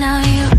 now you